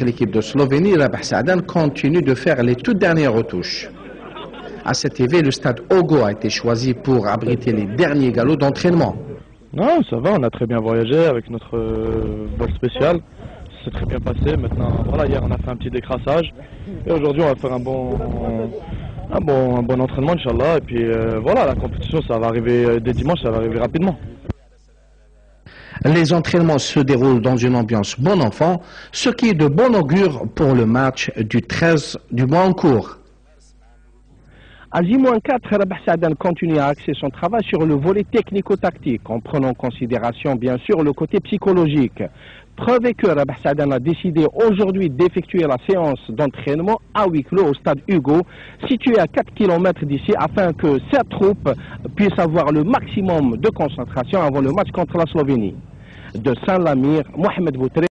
l'équipe de Slovénie, Rabah Saadan continue de faire les toutes dernières retouches. À cet événement, le stade Ogo a été choisi pour abriter les derniers galops d'entraînement. Non, ça va, on a très bien voyagé avec notre euh, vol spécial. C'est très bien passé. Maintenant, voilà, hier on a fait un petit décrassage. Et aujourd'hui, on va faire un bon, un bon, un bon entraînement, Inch'Allah. Et puis euh, voilà, la compétition, ça va arriver euh, dès dimanche, ça va arriver rapidement. Les entraînements se déroulent dans une ambiance bon enfant, ce qui est de bon augure pour le match du 13 du mois en cours. À J-4, Rabah Saadan continue à axer son travail sur le volet technico-tactique, en prenant en considération bien sûr le côté psychologique. Preuve est que Rabah Saadan a décidé aujourd'hui d'effectuer la séance d'entraînement à huis clos au stade Hugo, situé à 4 km d'ici, afin que sa troupe puisse avoir le maximum de concentration avant le match contre la Slovénie. De Saint-Lamir, Mohamed Boutré.